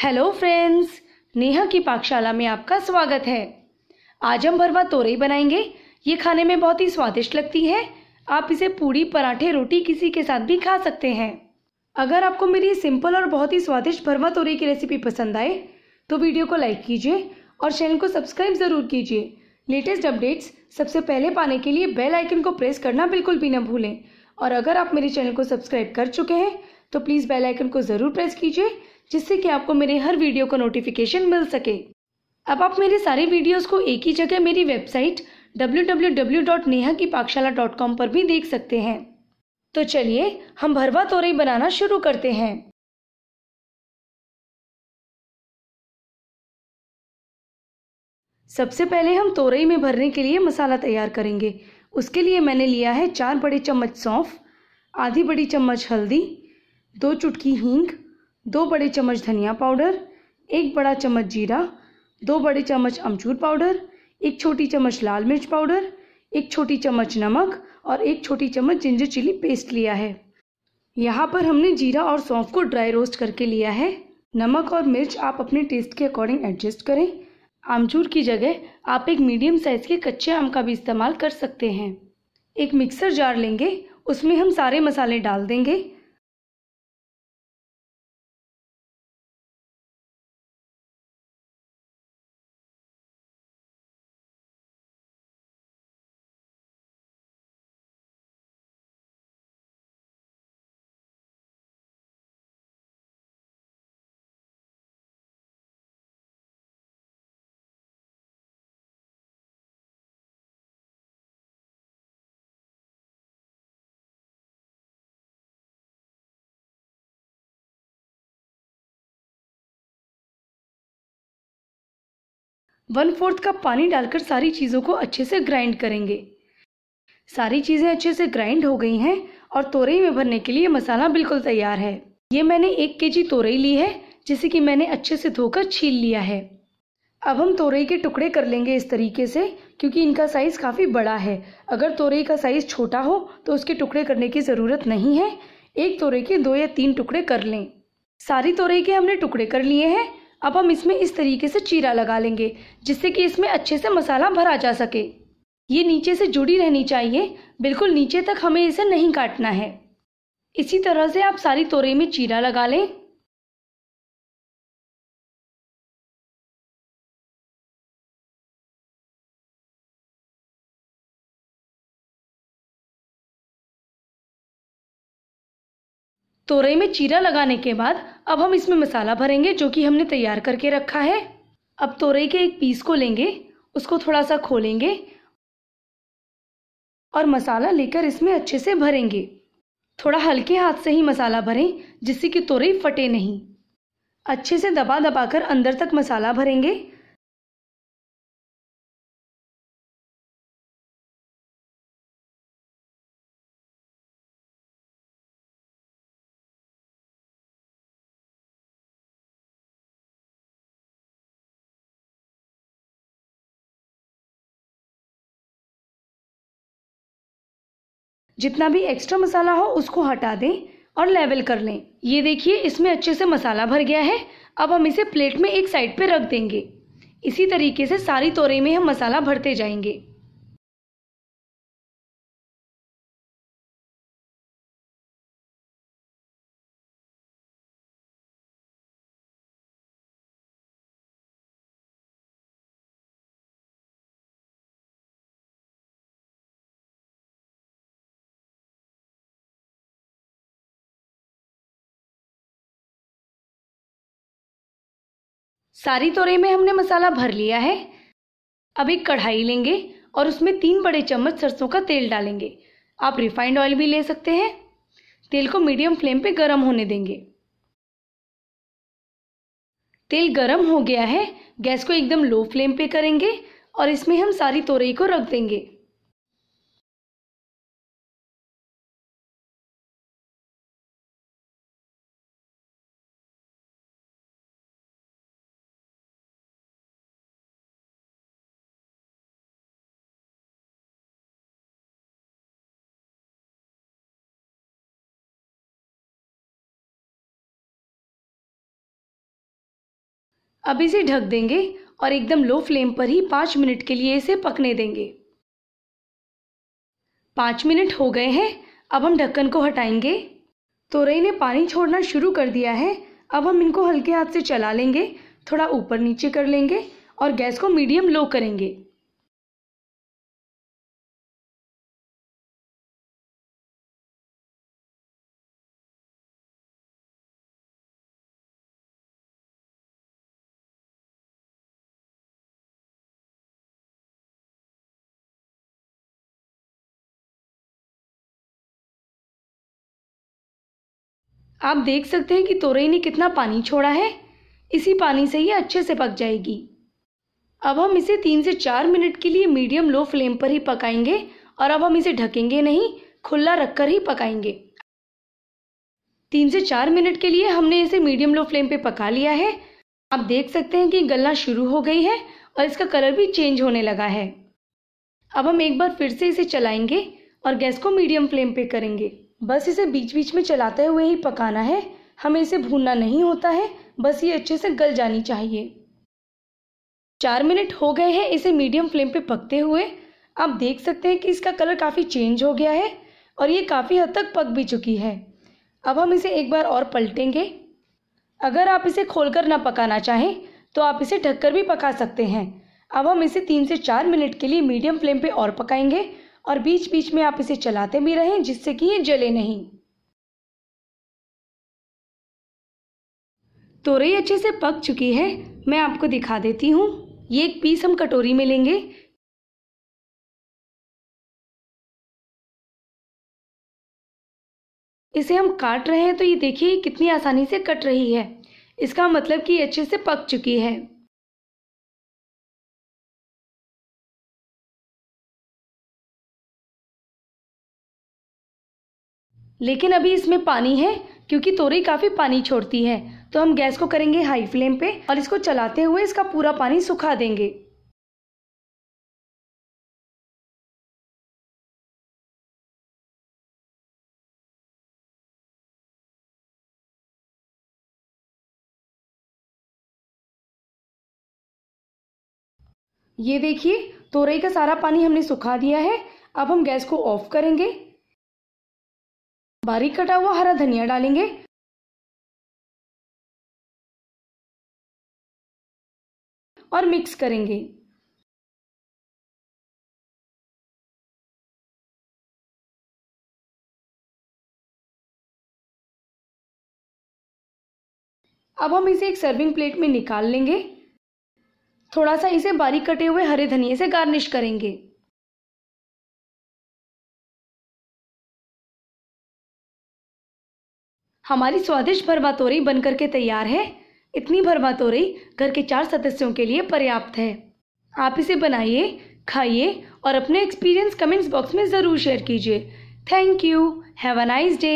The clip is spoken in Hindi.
हेलो फ्रेंड्स नेहा की पाकशाला में आपका स्वागत है। आज हम भरवा तोरई बनाएँगे। ये खाने में बहुत ही स्वादिष्ट लगती है। आप इसे पूड़ी, पराठे, रोटी किसी के साथ भी खा सकते हैं। अगर आपको मेरी सिंपल और बहुत ही स्वादिष्ट भरवा तोरई की रेसिपी पसंद आए तो वीडियो को लाइक कीजिए और चैनल को सब्सक्राइब ज़रूर कीजिए। लेटेस्ट अपडेट्स सबसे पहले पाने के लिए बेल आइकन को प्रेस करना बिल्कुल भी न भूलें। और अगर आप मेरे चैनल को सब्सक्राइब कर चुके हैं तो प्लीज़ बेल आइकन को ज़रूर प्रेस कीजिए। जिससे कि आपको मेरे हर वीडियो का नोटिफिकेशन मिल सके। अब आप मेरे सारे वीडियोस को एक ही जगह मेरी वेबसाइट www.nehakipakshala.com पर भी देख सकते हैं। तो चलिए, हम भरवा तोरई बनाना शुरू करते हैं। सबसे पहले हम तोरई में भरने के लिए मसाला तैयार करेंगे। उसके लिए मैंने लिया है चार बड़े चम्मच सौंफ, आधी बड़ी चम्मच हल्दी, दो चुटकी हींग दो बड़े चम्मच धनिया पाउडर, एक बड़ा चम्मच जीरा, दो बड़े चम्मच अमचूर पाउडर, एक छोटी चम्मच लाल मिर्च पाउडर, एक छोटी चम्मच नमक और एक छोटी चम्मच जिंजर चिली पेस्ट लिया है। यहाँ पर हमने जीरा और सौंफ को ड्राई रोस्ट करके लिया है। नमक और मिर्च आप अपने टेस्ट के अकॉर्डिंग एडजस्ट करें। आमचूर की जगह आप एक मीडियम साइज़ के कच्चे आम का भी इस्तेमाल कर सकते हैं। एक मिक्सर जार लेंगे, उसमें हम सारे मसाले डाल देंगे। वन फोर्थ कप पानी डालकर सारी चीज़ों को अच्छे से ग्राइंड करेंगे। सारी चीज़ें अच्छे से ग्राइंड हो गई हैं और तोरई में भरने के लिए मसाला बिल्कुल तैयार है। ये मैंने एक के जी तोरई ली है, जिसे कि मैंने अच्छे से धोकर छील लिया है। अब हम तोरई के टुकड़े कर लेंगे इस तरीके से, क्योंकि इनका साइज़ काफ़ी बड़ा है। अगर तोरई का साइज़ छोटा हो तो उसके टुकड़े करने की ज़रूरत नहीं है। एक तोरई के दो या तीन टुकड़े कर लें। सारी तोरई के हमने टुकड़े कर लिए हैं अब हम इसमें इस तरीके से चीरा लगा लेंगे, जिससे कि इसमें अच्छे से मसाला भरा जा सके। ये नीचे से जुड़ी रहनी चाहिए। बिल्कुल नीचे तक हमें इसे नहीं काटना है। इसी तरह से आप सारी तोरे में चीरा लगा लें। तोरई में चीरा लगाने के बाद अब हम इसमें मसाला भरेंगे जो कि हमने तैयार करके रखा है। अब तोरई के एक पीस को लेंगे, उसको थोड़ा सा खोलेंगे और मसाला लेकर इसमें अच्छे से भरेंगे। थोड़ा हल्के हाथ से ही मसाला भरें, जिससे कि तोरई फटे नहीं। अच्छे से दबा दबा कर अंदर तक मसाला भरेंगे। जितना भी एक्स्ट्रा मसाला हो उसको हटा दें और लेवल कर लें। ये देखिए, इसमें अच्छे से मसाला भर गया है। अब हम इसे प्लेट में एक साइड पे रख देंगे। इसी तरीके से सारी तोरे में हम मसाला भरते जाएँगे। सारी तोरई में हमने मसाला भर लिया है। अब एक कढ़ाई लेंगे और उसमें तीन बड़े चम्मच सरसों का तेल डालेंगे। आप रिफाइंड ऑयल भी ले सकते हैं। तेल को मीडियम फ्लेम पे गरम होने देंगे। तेल गरम हो गया है। गैस को एकदम लो फ्लेम पे करेंगे और इसमें हम सारी तोरई को रख देंगे। अब इसे ढक देंगे और एकदम लो फ्लेम पर ही पाँच मिनट के लिए इसे पकने देंगे। पाँच मिनट हो गए हैं, अब हम ढक्कन को हटाएँगे। तोरई ने पानी छोड़ना शुरू कर दिया है, अब हम इनको हल्के हाथ से चला लेंगे, थोड़ा ऊपर नीचे कर लेंगे और गैस को मीडियम लो करेंगे। आप देख सकते हैं कि तोरई ने कितना पानी छोड़ा है। इसी पानी से ये अच्छे से पक जाएगी। अब हम इसे तीन से चार मिनट के लिए मीडियम लो फ्लेम पर ही पकाएँगे और अब हम इसे ढकेंगे नहीं, खुला रखकर ही पकाएँगे। तीन से चार मिनट के लिए हमने इसे मीडियम लो फ्लेम पे पका लिया है। आप देख सकते हैं कि गलना शुरू हो गई है और इसका कलर भी चेंज होने लगा है। अब हम एक बार फिर से इसे चलाएँगे और गैस को मीडियम फ्लेम पे करेंगे। बस इसे बीच बीच में चलाते हुए ही पकाना है। हमें इसे भूनना नहीं होता है। बस ये अच्छे से गल जानी चाहिए। चार मिनट हो गए हैं इसे मीडियम फ्लेम पे पकते हुए। आप देख सकते हैं कि इसका कलर काफ़ी चेंज हो गया है और ये काफ़ी हद तक पक भी चुकी है। अब हम इसे एक बार और पलटेंगे। अगर आप इसे खोलकर ना पकाना चाहें तो आप इसे ढककर भी पका सकते हैं। अब हम इसे तीन से चार मिनट के लिए मीडियम फ्लेम पे और पकाएँगे। और बीच बीच में आप इसे चलाते भी रहें, जिससे कि ये जले नहीं। तोरई अच्छे से पक चुकी है। मैं आपको दिखा देती हूँ। ये एक पीस हम कटोरी में लेंगे। इसे हम काट रहे हैं तो ये देखिए कितनी आसानी से कट रही है। इसका मतलब कि अच्छे से पक चुकी है। लेकिन अभी इसमें पानी है, क्योंकि तोरई काफ़ी पानी छोड़ती है। तो हम गैस को करेंगे हाई फ्लेम पे और इसको चलाते हुए इसका पूरा पानी सुखा देंगे। ये देखिए तोरई का सारा पानी हमने सुखा दिया है। अब हम गैस को ऑफ़ करेंगे। बारीक कटा हुआ हरा धनिया डालेंगे। और मिक्स करेंगे। अब हम इसे एक सर्विंग प्लेट में निकाल लेंगे। थोड़ा सा इसे बारीक कटे हुए हरे धनिए से गार्निश करेंगे। हमारी स्वादिष्ट भरवा तोरई बनकर के तैयार है। इतनी भरवा तोरई घर के चार सदस्यों के लिए पर्याप्त है। आप इसे बनाइए, खाइए और अपने एक्सपीरियंस कमेंट्स बॉक्स में ज़रूर शेयर कीजिए। Thank you have a nice day